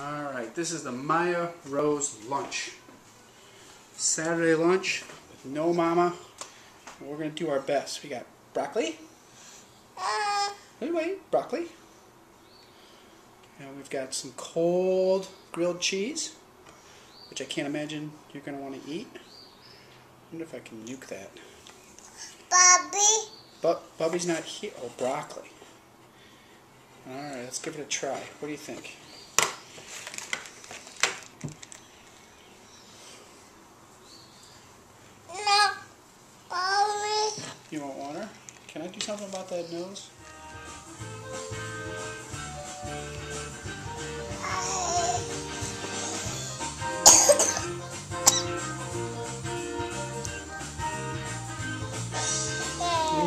All right, this is the Maya Rose lunch. Saturday lunch, with no mama. We're gonna do our best. We got broccoli. Wait, wait, broccoli. And we've got some cold grilled cheese, which I can't imagine you're gonna want to eat. I wonder if I can nuke that. Bobby. But Bubby's not here. Oh, broccoli. All right, let's give it a try. What do you think? No. You want water? Can I do something about that nose?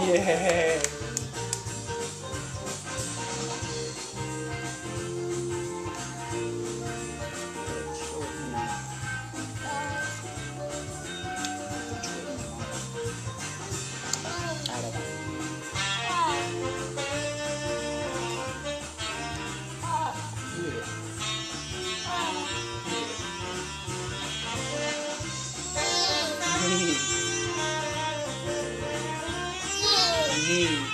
Yeah. It.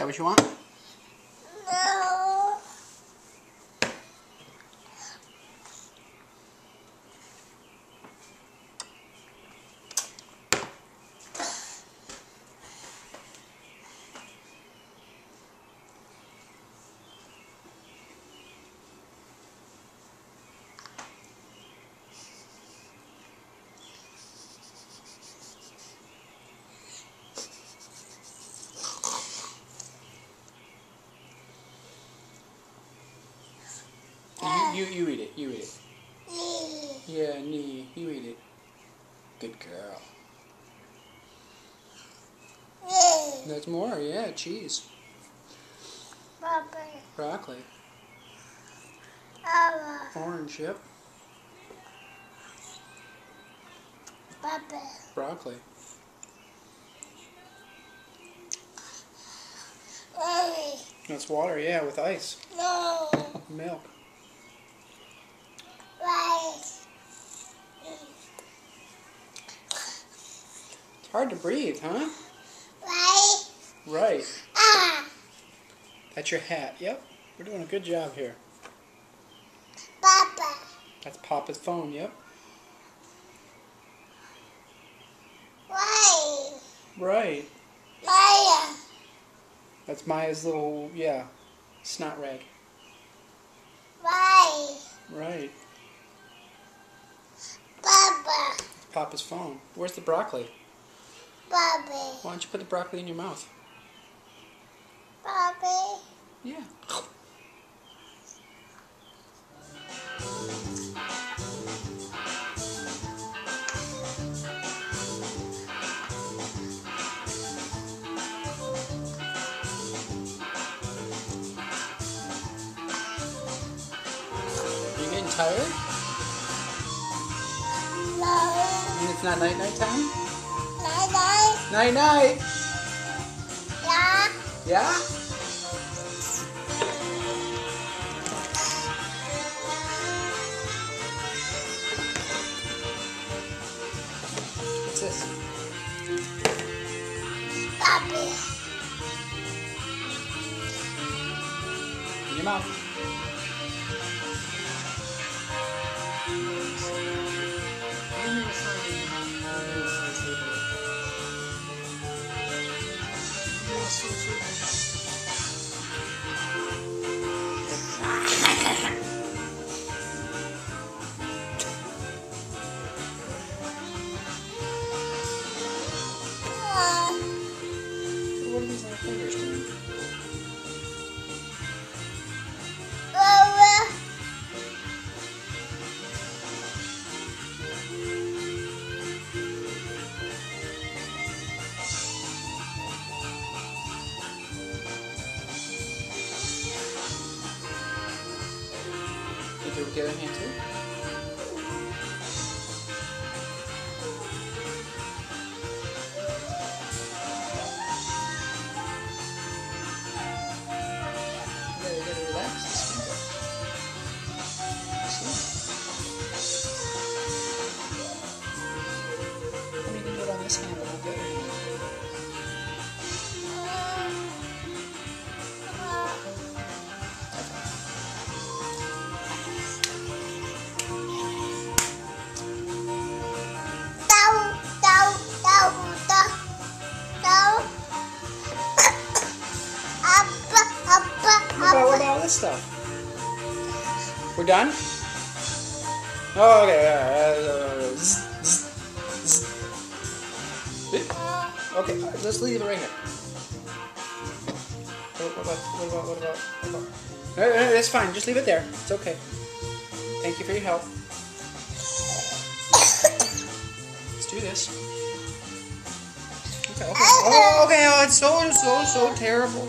That what you want? No. You, you, eat it. You eat it. Yeah, knee. You eat it. Good girl. There's more. Yeah, cheese. Broccoli. Ella. Orange, yep. Bobby. Broccoli. That's water, yeah, with ice. No. Milk. Hard to breathe, huh? Right. Right. Ah. That's your hat. Yep. We're doing a good job here. Papa. That's Papa's phone, yep. Why? Right. Maya. That's Maya's little, yeah, snot rag. Why? Right. Papa. Papa's phone. Where's the broccoli? Bobby. Why don't you put the broccoli in your mouth? Bobby. Yeah. You getting tired? No. And it's not night night time? Night night. Night night. Yeah. Yeah. This? Puppy. Your mouth. Did you get a hand too? Đau. Appa, appa, What what about all this stuff? We're done? Oh, okay. Okay, uh, let's leave it right here. What what about, what about, what about, what about? Uh, uh, that's fine, just leave it there. It's okay. Thank you for your help. Let's do this. Okay, okay. Oh, okay, oh, it's so, so, so terrible.